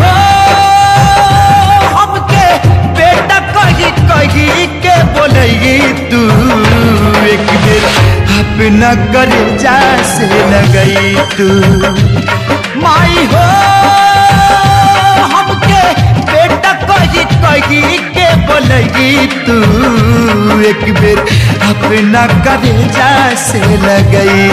हो। हमके बेटा कही कही के बोलई तू। एक अपना कलेजा से लगई तू। माई हो हमके बेटा कही कही के बोलई तू। एक बेर अपना कलेजा से लगई